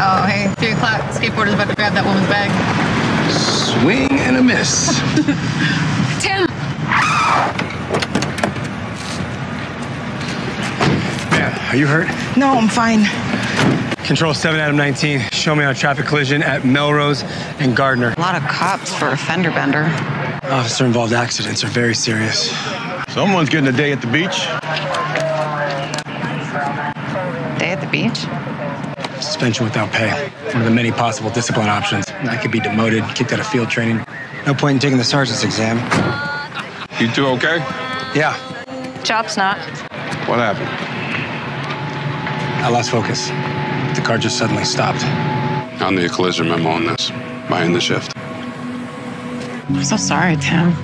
Oh, hey, three o'clock. Skateboarder's about to grab that woman's bag. Swing and a miss. Tim! Man, are you hurt? No, I'm fine. Control 7 Adam 19. Show me on a traffic collision at Melrose and Gardner. A lot of cops for a fender bender. Officer involved accidents are very serious. Someone's getting a day at the beach. Day at the beach? Suspension without pay. One of the many possible discipline options. I could be demoted, kicked out of field training. No point in taking the sergeant's exam. You two okay? Yeah, Chop's not. What happened? I lost focus. The car just suddenly stopped. I'll need a collision memo on this by end of shift. I'm so sorry, Tim.